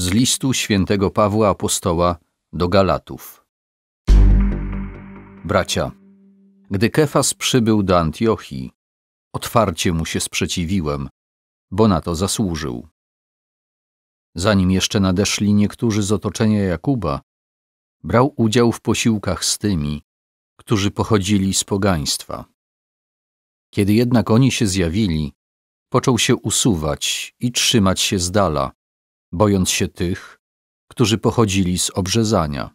Z listu świętego Pawła Apostoła do Galatów. Bracia, gdy Kefas przybył do Antiochii, otwarcie mu się sprzeciwiłem, bo na to zasłużył. Zanim jeszcze nadeszli niektórzy z otoczenia Jakuba, brał udział w posiłkach z tymi, którzy pochodzili z pogaństwa. Kiedy jednak oni się zjawili, począł się usuwać i trzymać się z dala, bojąc się tych, którzy pochodzili z obrzezania.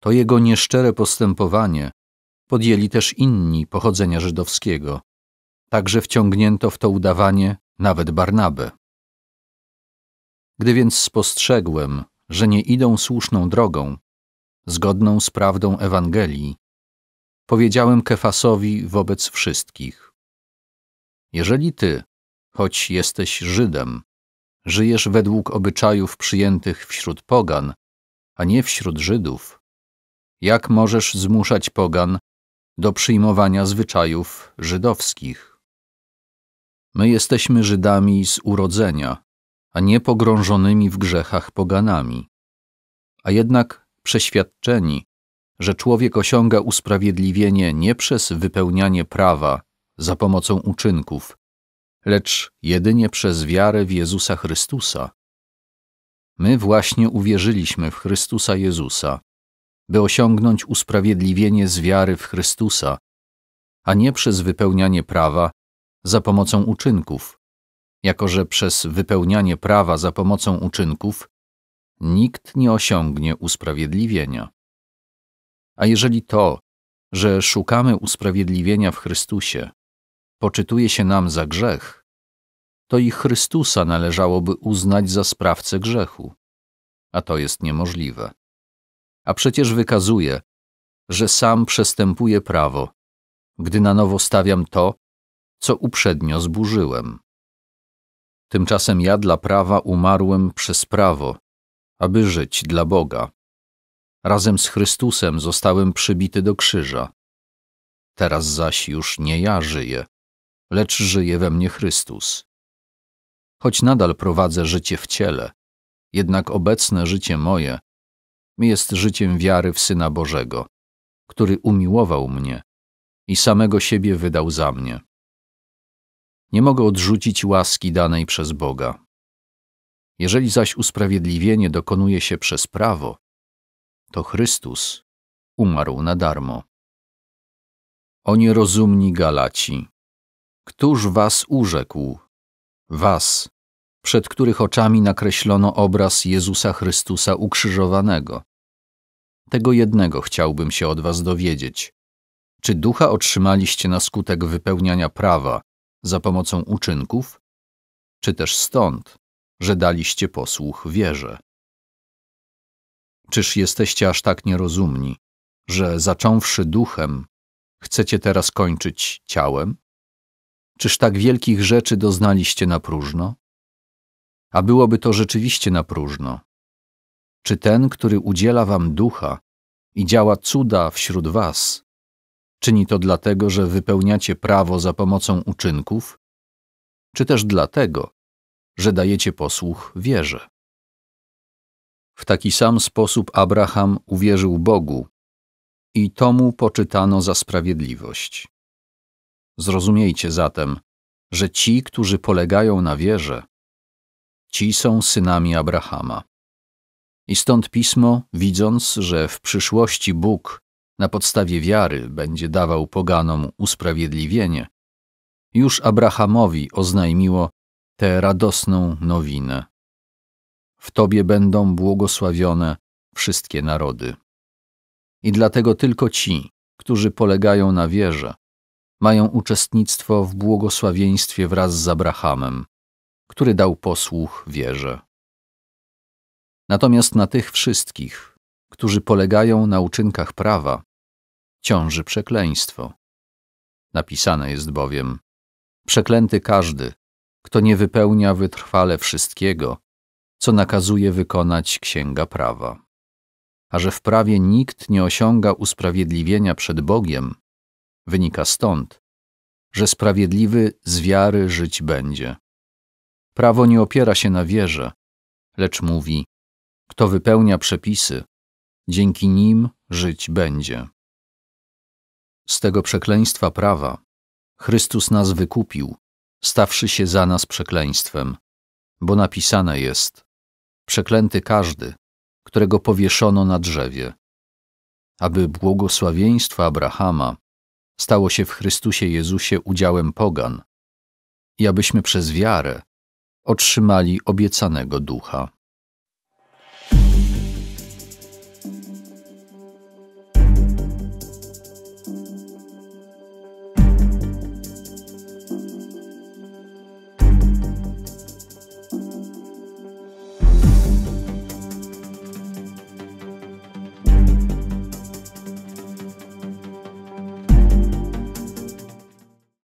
To jego nieszczere postępowanie podjęli też inni pochodzenia żydowskiego. Także wciągnięto w to udawanie nawet Barnabę. Gdy więc spostrzegłem, że nie idą słuszną drogą, zgodną z prawdą Ewangelii, powiedziałem Kefasowi wobec wszystkich: Jeżeli ty, choć jesteś Żydem, żyjesz według obyczajów przyjętych wśród pogan, a nie wśród Żydów, jak możesz zmuszać pogan do przyjmowania zwyczajów żydowskich? My jesteśmy Żydami z urodzenia, a nie pogrążonymi w grzechach poganami, a jednak przeświadczeni, że człowiek osiąga usprawiedliwienie nie przez wypełnianie prawa za pomocą uczynków, lecz jedynie przez wiarę w Jezusa Chrystusa. My właśnie uwierzyliśmy w Chrystusa Jezusa, by osiągnąć usprawiedliwienie z wiary w Chrystusa, a nie przez wypełnianie prawa za pomocą uczynków, jako że przez wypełnianie prawa za pomocą uczynków nikt nie osiągnie usprawiedliwienia. A jeżeli to, że szukamy usprawiedliwienia w Chrystusie, poczytuje się nam za grzech, to i Chrystusa należałoby uznać za sprawcę grzechu, a to jest niemożliwe. A przecież wykazuje, że sam przestępuję prawo, gdy na nowo stawiam to, co uprzednio zburzyłem. Tymczasem ja dla prawa umarłem przez prawo, aby żyć dla Boga. Razem z Chrystusem zostałem przybity do krzyża. Teraz zaś już nie ja żyję, lecz żyje we mnie Chrystus. Choć nadal prowadzę życie w ciele, jednak obecne życie moje jest życiem wiary w Syna Bożego, który umiłował mnie i samego siebie wydał za mnie. Nie mogę odrzucić łaski danej przez Boga. Jeżeli zaś usprawiedliwienie dokonuje się przez prawo, to Chrystus umarł na darmo. O nierozumni Galaci, któż was urzekł? Was, przed których oczami nakreślono obraz Jezusa Chrystusa ukrzyżowanego. Tego jednego chciałbym się od was dowiedzieć. Czy ducha otrzymaliście na skutek wypełniania prawa za pomocą uczynków, czy też stąd, że daliście posłuch wierze? Czyż jesteście aż tak nierozumni, że zacząwszy duchem, chcecie teraz kończyć ciałem? Czyż tak wielkich rzeczy doznaliście na próżno? A byłoby to rzeczywiście na próżno. Czy ten, który udziela wam ducha i działa cuda wśród was, czyni to dlatego, że wypełniacie prawo za pomocą uczynków, czy też dlatego, że dajecie posłuch wierze? W taki sam sposób Abraham uwierzył Bogu i to mu poczytano za sprawiedliwość. Zrozumiejcie zatem, że ci, którzy polegają na wierze, ci są synami Abrahama. I stąd pismo, widząc, że w przyszłości Bóg na podstawie wiary będzie dawał poganom usprawiedliwienie, już Abrahamowi oznajmiło tę radosną nowinę. W Tobie będą błogosławione wszystkie narody. I dlatego tylko ci, którzy polegają na wierze, mają uczestnictwo w błogosławieństwie wraz z Abrahamem, który dał posłuch wierze. Natomiast na tych wszystkich, którzy polegają na uczynkach prawa, ciąży przekleństwo. Napisane jest bowiem: Przeklęty każdy, kto nie wypełnia wytrwale wszystkiego, co nakazuje wykonać księga prawa. A że w prawie nikt nie osiąga usprawiedliwienia przed Bogiem, wynika stąd, że sprawiedliwy z wiary żyć będzie. Prawo nie opiera się na wierze, lecz mówi: Kto wypełnia przepisy, dzięki nim żyć będzie. Z tego przekleństwa prawa Chrystus nas wykupił, stawszy się za nas przekleństwem, bo napisane jest: Przeklęty każdy, którego powieszono na drzewie, aby błogosławieństwo Abrahama stało się w Chrystusie Jezusie udziałem pogan i abyśmy przez wiarę otrzymali obiecanego ducha.